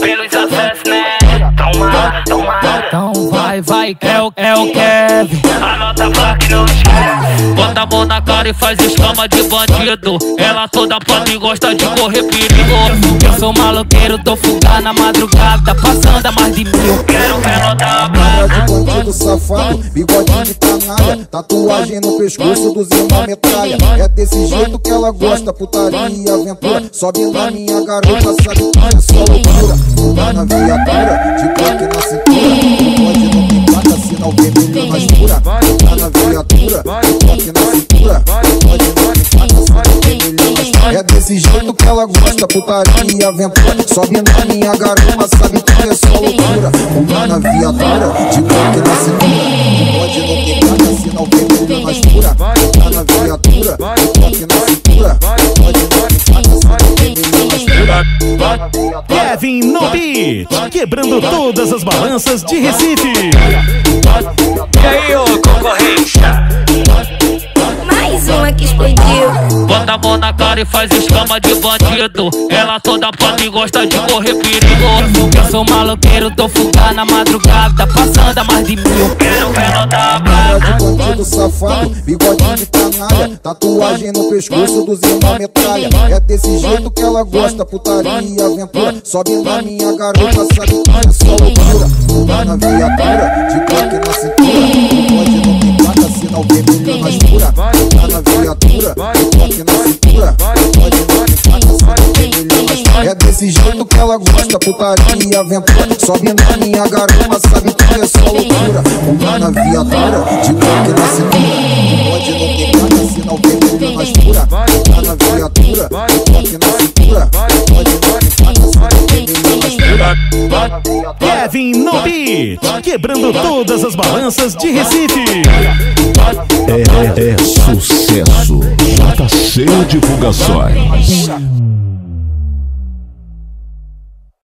Pelos acessos, né? Toma, toma. Então vai, vai, é o, é o Kevin. Anota e não esquece. Bota a mão na cara e faz escama de bandido. Ela toda pode e gosta de correr perigo. Eu sou maloqueiro, tô fugado na madrugada, passando a mais de mil. Bandido safado, bigodinho de canalha Tatuagem no pescoço dos irmãos metralha. É desse jeito que ela gosta, putaria e aventura. Sobe na minha garota, sabe que é só loucura? Vai na viatura, de placa na cintura. Pode não tem placa, sinal vermelho na escura. Vai. Na viatura, de placa na cintura. Pode não tem placa, sinal vermelho na escura. É desse jeito ela gosta, putaria e aventura Sobe na minha garota, sabe que é só loucura. Vai na viatura, de placa na cintura. Não pode não ter placa, sinal vermelho na escura. Vai na viatura, de placa na cintura. Não pode não ter placa, sinal vermelho na escura. Kevin no beat, quebrando todas as balanças de Recife. E aí, Bota a mão na cara e faz escama de bandido. Ela toda pode e gosta de correr perigo. Eu sou maloqueiro, tô fugado na madrugada, passando a mais de mil. Quero ver notar bandido safado, bigodinho de canalha Tatuagem no pescoço dos irmãos metralha É desse jeito que ela gosta, putaria e aventura Sobe na minha garota, sabe que vermelho na escura Vai na viatura, placa na cintura Não pode não sinal vermelho na escura É desse jeito que ela gosta, putaria e aventura Sobe na minha garota, sabe que é só loucura. Vai na viatura, de placa na cintura. Não pode não ter placa, sinal vermelho na escura. Vai na viatura, placa na cintura. Não pode não sinal vermelho na escura. Kevin no beat, quebrando todas as balanças de Recife. De divulgações.